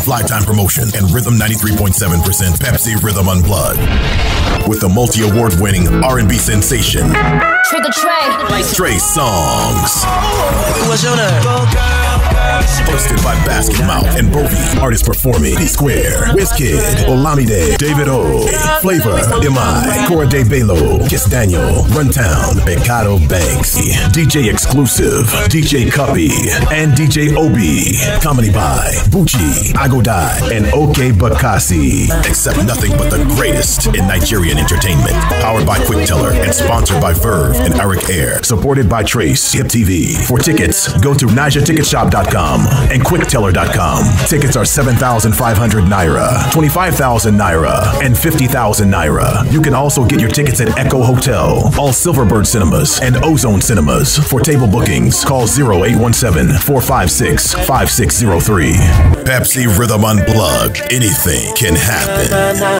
Flytime Promotion, and Rhythm 93.7% Pepsi Rhythm Unplugged. With the multi-award winning R&B sensation, Trigga Trey. Trey Songz. What's your name? Hosted by Basketmouth and Bovi. Artists performing P Square, Wizkid, Olamide, David O, Flavour, M.I., Korede Bello, Kiss Daniel, Runtown, Reekado Banks, DJ Exclusive, DJ Cuppy, and DJ Obi. Comedy by Buchi, Agodai, and Okey Bakassi. Except nothing but the greatest in Nigerian entertainment. Powered by Quickteller and sponsored by Verve and Arik Air. Supported by Trace, Hip TV. For tickets, go to NaijaTicketShop.com and QuickTeller.com. Tickets are 7,500 Naira, 25,000 Naira, and 50,000 Naira. You can also get your tickets at Eko Hotel, all Silverbird Cinemas, and Ozone Cinemas. For table bookings, call 0817 456 5603. Pepsi Rhythm Unplugged. Anything can happen.